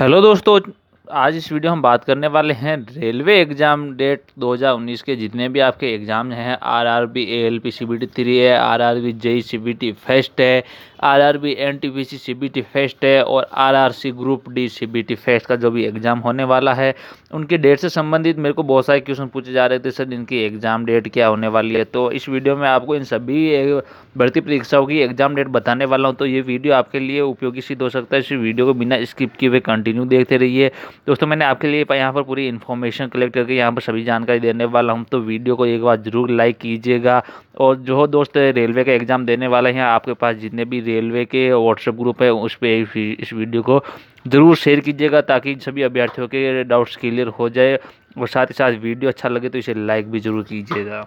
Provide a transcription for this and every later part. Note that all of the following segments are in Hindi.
हेलो दोस्तों, आज इस वीडियो हम बात करने वाले हैं रेलवे एग्ज़ाम डेट 2019 के। जितने भी आपके एग्ज़ाम हैं, आरआरबी बी टी थ्री है R R RRB, JE T first है आरआरबी एनटीपीसी सीबीटी फेस्ट है और RRC group D CBT first का जो भी एग्ज़ाम होने वाला है, उनके डेट से संबंधित मेरे को बहुत सारे क्वेश्चन पूछे जा रहे थे सर इनकी एग्ज़ाम डेट क्या होने वाली है। तो इस वीडियो में आपको इन सभी भर्ती परीक्षाओं की एग्ज़ाम डेट बताने वाला हूँ। तो ये वीडियो आपके लिए उपयोगी सिद्ध हो सकता है। इस वीडियो को बिना स्किप किए हुए कंटिन्यू देखते रहिए। दोस्तों, मैंने आपके लिए यहाँ पर पूरी इन्फॉर्मेशन कलेक्ट करके यहाँ पर सभी जानकारी देने वाला हूँ। तो वीडियो को एक बार ज़रूर लाइक कीजिएगा। और जो दोस्त रेलवे का एग्ज़ाम देने वाले हैं, आपके पास जितने भी रेलवे के व्हाट्सएप ग्रुप है, उस पर इस वीडियो को ज़रूर शेयर कीजिएगा ताकि सभी अभ्यर्थियों के डाउट्स क्लियर हो जाए और साथ ही साथ वीडियो अच्छा लगे तो इसे लाइक भी ज़रूर कीजिएगा।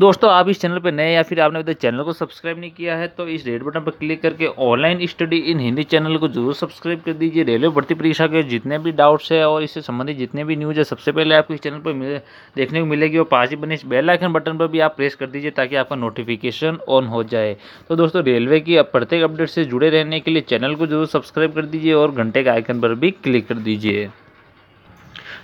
दोस्तों, आप इस चैनल पर नए या फिर आपने अभी तक चैनल को सब्सक्राइब नहीं किया है तो इस रेड बटन पर क्लिक करके online study in Hindi channel को ज़रूर सब्सक्राइब कर दीजिए। रेलवे भर्ती परीक्षा के जितने भी डाउट्स है और इससे संबंधित जितने भी न्यूज़ है, सबसे पहले आपको इस चैनल पर देखने को मिलेगी और पास ही बने बेल आइकन बटन पर भी आप प्रेस कर दीजिए ताकि आपका नोटिफिकेशन ऑन हो जाए। तो दोस्तों, रेलवे की प्रत्येक अपडेट से जुड़े रहने के लिए चैनल को ज़रूर सब्सक्राइब कर दीजिए और घंटे के आइकन पर भी क्लिक कर दीजिए।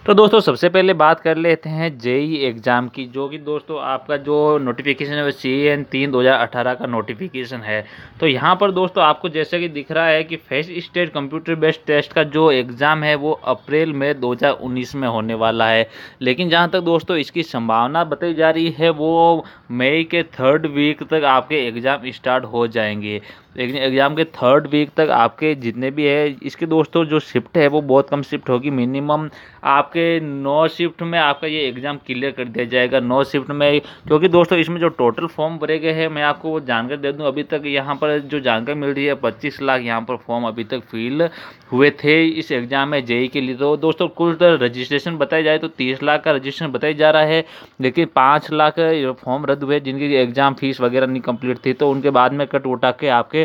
तो दोस्तों, सबसे पहले बात कर लेते हैं जेई एग्ज़ाम की, जो कि दोस्तों आपका जो नोटिफिकेशन है, वो सी एन तीन दो हज़ार अठारह का नोटिफिकेशन है। तो यहाँ पर दोस्तों, आपको जैसे कि दिख रहा है कि first stage computer based test का जो एग्ज़ाम है, वो अप्रैल में 2019 में होने वाला है। लेकिन जहाँ तक दोस्तों इसकी संभावना बताई जा रही है, वो मई के थर्ड वीक तक आपके एग्ज़ाम स्टार्ट हो जाएँगे। एग्ज़ाम के थर्ड वीक तक आपके जितने भी है, इसके दोस्तों जो शिफ्ट है, वो बहुत कम शिफ्ट होगी मिनिमम। आपके नौ शिफ्ट में आपका ये एग्ज़ाम क्लियर कर दिया जाएगा, नौ शिफ्ट में। क्योंकि दोस्तों, इसमें जो टोटल फॉर्म भरे गए हैं, मैं आपको वो जानकारी दे दूँ, अभी तक यहाँ पर जो जानकारी मिल रही है, पच्चीस लाख यहाँ पर फॉर्म अभी तक फिल हुए थे इस एग्ज़ाम में जेई के लिए। तो दोस्तों, कुल रजिस्ट्रेशन बताया जाए तो तीस लाख का रजिस्ट्रेशन बताया जा रहा है, लेकिन पाँच लाख फॉर्म रद्द हुए जिनकी एग्ज़ाम फ़ीस वगैरह नहीं कंप्लीट थी तो उनके बाद में कट उठा के आपके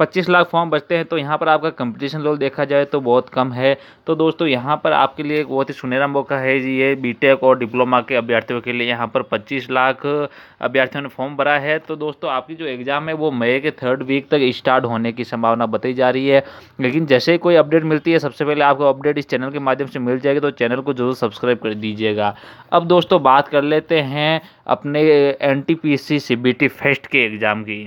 पच्चीस लाख फॉर्म बचते हैं तो यहाँ पर आपका कंपटीशन लेवल देखा जाए तो बहुत कम है। तो दोस्तों, यहाँ पर आपके लिए एक बहुत ही सुनहरा मौका है ये बीटेक और डिप्लोमा के अभ्यर्थियों के लिए। यहाँ पर पच्चीस लाख अभ्यर्थियों ने फॉर्म भरा है। तो दोस्तों, आपकी जो एग्ज़ाम है, वो मई के थर्ड वीक तक स्टार्ट होने की संभावना बताई जा रही है। लेकिन जैसे कोई अपडेट मिलती है, सबसे पहले आपको अपडेट इस चैनल के माध्यम से मिल जाएगी तो चैनल को ज़रूर सब्सक्राइब कर दीजिएगा। अब दोस्तों, बात कर लेते हैं अपने एन टी फेस्ट के एग्ज़ाम की।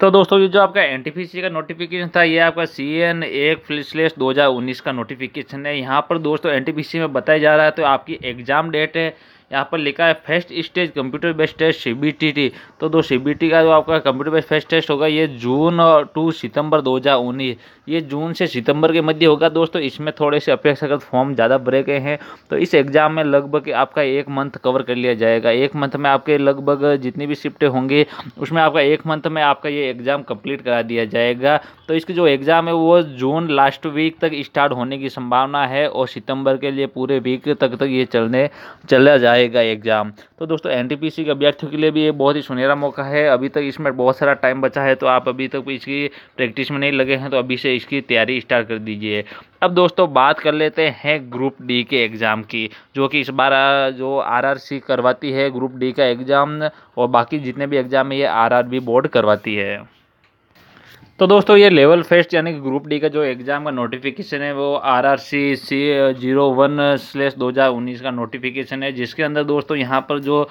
तो दोस्तों, ये जो आपका एनटीपीसी का नोटिफिकेशन था, ये आपका सी एन एक फ्लिस दो हज़ार उन्नीस का नोटिफिकेशन है। यहाँ पर दोस्तों एनटीपीसी में बताया जा रहा है तो आपकी एग्ज़ाम डेट है। यहाँ पर लिखा है first stage computer based test सी तो दो सीबीटी का जो आपका कंप्यूटर बेस्ड फ़र्स्ट टेस्ट होगा, ये जून टू सितंबर 2019 ये जून से सितंबर के मध्य होगा दोस्तों, इसमें थोड़े से अपेक्षाकृत फॉर्म ज़्यादा भरे गए हैं। तो इस एग्ज़ाम में लगभग आपका एक मंथ कवर कर लिया जाएगा। एक मंथ में आपके लगभग जितनी भी शिफ्टें होंगी, उसमें आपका एक मंथ में आपका ये एग्ज़ाम कंप्लीट करा दिया जाएगा। तो इसकी जो एग्ज़ाम है, वो जून लास्ट वीक तक स्टार्ट होने की संभावना है और सितंबर के लिए पूरे वीक तक तक ये चलने, चला जाएगा एग्ज़ाम तो दोस्तों एनटीपीसी के अभ्यर्थियों के लिए भी ये बहुत ही सुनहरा मौका है। अभी तक इसमें बहुत सारा टाइम बचा है तो आप अभी तक इसकी प्रैक्टिस में नहीं लगे हैं तो अभी से इसकी तैयारी स्टार्ट कर दीजिए। अब दोस्तों, बात कर लेते हैं ग्रुप डी के एग्ज़ाम की, जो कि इस बार, जो आरआरसी करवाती है ग्रुप डी का एग्ज़ाम और बाकी जितने भी एग्ज़ाम है, ये आरआरबी बोर्ड करवाती है। तो दोस्तों, ये लेवल फेस्ट यानी कि ग्रुप डी का जो एग्ज़ाम का नोटिफिकेशन है, वो R R C C zero one slash दो हज़ार उन्नीस का नोटिफिकेशन है, जिसके अंदर दोस्तों यहाँ पर जो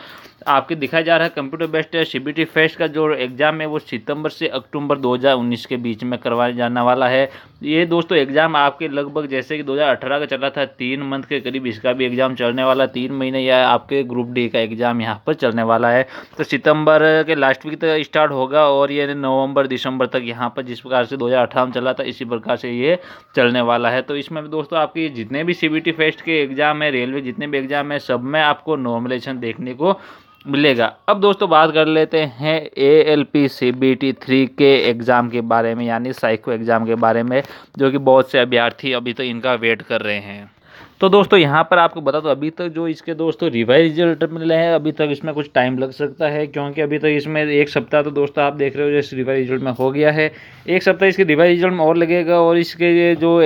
आपके दिखाया जा रहा है कंप्यूटर बेस्ड टी फेस्ट का जो एग्ज़ाम है, वो सितंबर से अक्टूबर 2019 के बीच में करवाया जाने वाला है। ये दोस्तों एग्ज़ाम आपके लगभग जैसे कि 2018 का चला था, तीन मंथ के करीब इसका भी एग्ज़ाम चलने वाला तीन महीने या आपके ग्रुप डी का एग्ज़ाम यहाँ पर चलने वाला है। तो सितंबर के लास्ट वीक तक स्टार्ट होगा और ये नवंबर, दिसंबर तक यहाँ पर जिस प्रकार से दो हज़ार अठारह में चला था, इसी प्रकार से ये चलने वाला है। तो इसमें दोस्तों, आपकी जितने भी सीबीटी फेस्ट के एग्ज़ाम है रेलवे जितने भी एग्ज़ाम है, सब में आपको नॉर्मलेशन देखने को मिलेगा। अब दोस्तों, बात कर लेते हैं A L P C B T three के एग्ज़ाम के बारे में, यानी साइको एग्ज़ाम के बारे में, जो कि बहुत से अभ्यर्थी अभी तो इनका वेट कर रहे हैं। तो दोस्तों, यहाँ पर आपको बता दो, अभी तक जो इसके दोस्तों रिवाइज रिज़ल्ट मिले हैं, अभी तक इसमें कुछ टाइम लग सकता है, क्योंकि अभी तक इसमें एक सप्ताह तो दोस्तों आप देख रहे हो, जैसे रिवाइज रिज़ल्ट में हो गया है। एक सप्ताह इसके रिवाइज रिज़ल्ट में और लगेगा, और इसके जो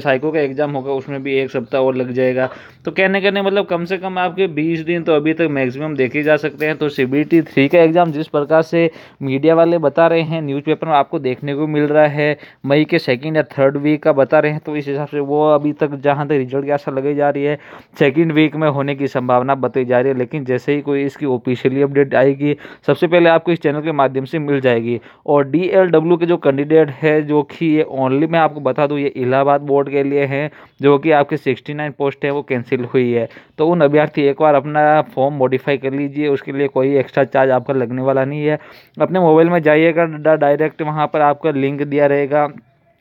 साइको का एग्ज़ाम होगा, उसमें भी एक सप्ताह और लग जाएगा। तो कहने कहने मतलब कम से कम आपके बीस दिन तो अभी तक मैक्सिमम देखे जा सकते हैं। तो सी बी टी थ्री का एग्ज़ाम जिस प्रकार से मीडिया वाले बता रहे हैं, न्यूज़पेपर में आपको देखने को मिल रहा है, मई के सेकेंड या थर्ड वीक का बता रहे हैं तो इस हिसाब से वो अभी तक जहाँ तक रिज़ल्ट की आशा लगाई जा रही है सेकेंड वीक में होने की संभावना बताई जा रही है, लेकिन जैसे ही कोई इसकी ऑफिशियली अपडेट आएगी, सबसे पहले आपको इस चैनल के माध्यम से मिल जाएगी। और डब्ल्यू के जो कैंडिडेट है, जो कि ये ओनली मैं आपको बता दूँ, ये इलाहाबाद बोर्ड के लिए हैं, जो कि आपके सिक्सटी पोस्ट है, वो कैंसिल हुई है। तो उन अभ्यर्थी एक बार अपना फॉर्म मॉडिफाई कर लीजिए, उसके लिए कोई एक्स्ट्रा चार्ज आपका लगने वाला नहीं है। अपने मोबाइल में जाइएगा डायरेक्ट वहाँ पर आपका लिंक दिया रहेगा।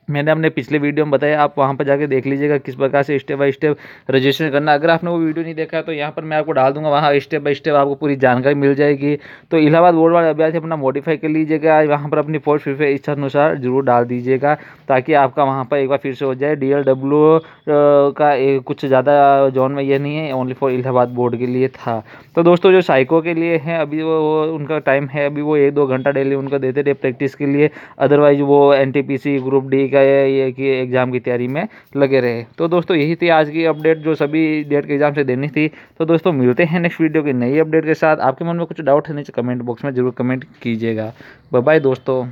मैंने अपने पिछले वीडियो में बताया, आप वहाँ पर जाके देख लीजिएगा किस प्रकार से स्टेप बाय स्टेप रजिस्ट्रेशन करना अगर आपने वो वीडियो नहीं देखा तो यहाँ पर मैं आपको डाल दूँगा, वहाँ स्टेप बाय स्टेप आपको पूरी जानकारी मिल जाएगी। तो इलाहाबाद बोर्ड वाले अभ्यर्थी अपना मॉडिफाई कर लीजिएगा, वहाँ पर अपनी पोस्ट फिर इच्छा अनुसार ज़रूर डाल दीजिएगा, ताकि आपका वहाँ पर एक बार फिर से हो जाए। DLW का कुछ ज़्यादा जोन में यह नहीं है ओनली फॉर इलाहाबाद बोर्ड के लिए था। तो दोस्तों, जो साइको के लिए हैं, अभी वो उनका टाइम है, अभी वो एक दो घंटा डेली उनका देते थे प्रैक्टिस के लिए। अदरवाइज़ वो एनटीपीसी ग्रुप डी का ये कि एग्ज़ाम की तैयारी में लगे रहे। तो दोस्तों, यही थी आज की अपडेट जो सभी डेट के एग्ज़ाम से देनी थी। तो दोस्तों, मिलते हैं नेक्स्ट वीडियो की नई अपडेट के साथ। आपके मन में कुछ डाउट है, नीचे कमेंट बॉक्स में ज़रूर कमेंट कीजिएगा। बाय दोस्तों।